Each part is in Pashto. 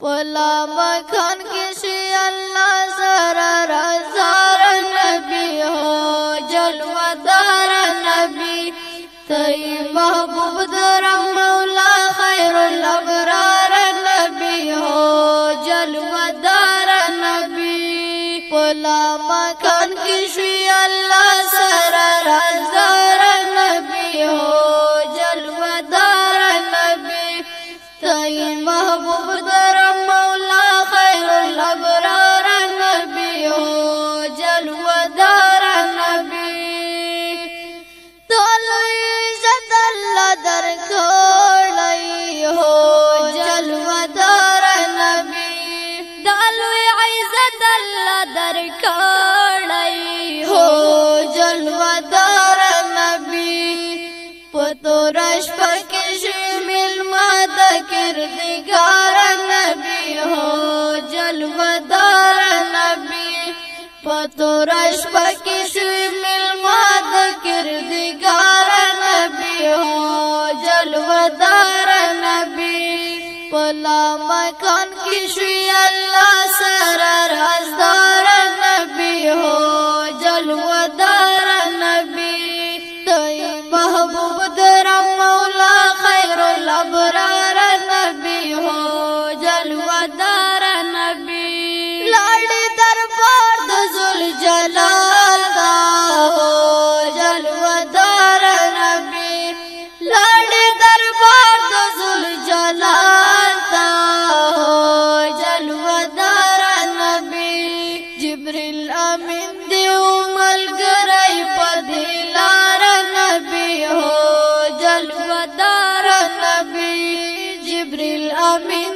پلا مکان کې شي الله سره راز پتورش پکش ملما د کردگار نبی هو جلودار نبی پتورش پکش ملما د کردگار نبی هو جلودار نبی پلا مکان کی شوی الله love me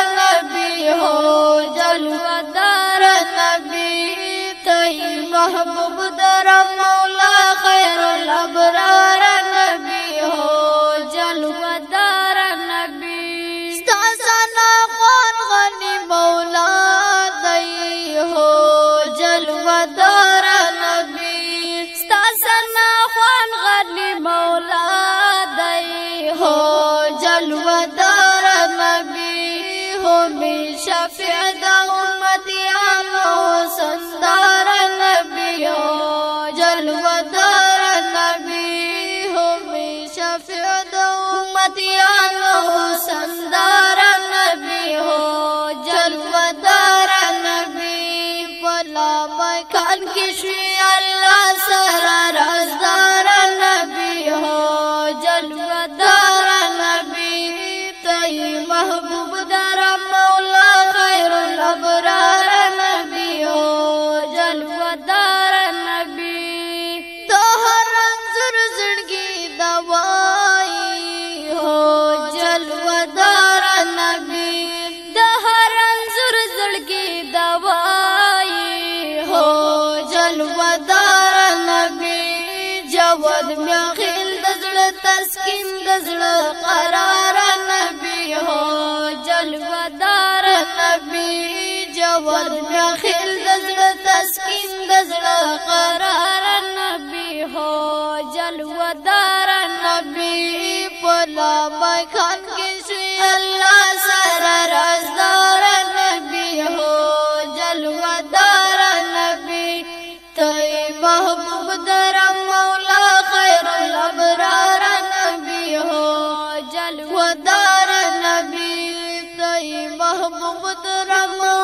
ہو جلوہ دار نبی محبوب در مولا خیر الابرار مکان کې شي الله سره رازدار نبی هو جواد میاخیل د زړه تسکین د زړه قرار نبی هو جلوه دار نبی جواد میاخیل د زړه تسکین د زړه قرار نبی هو جلوه دار نبی په لبای خان کې Mama.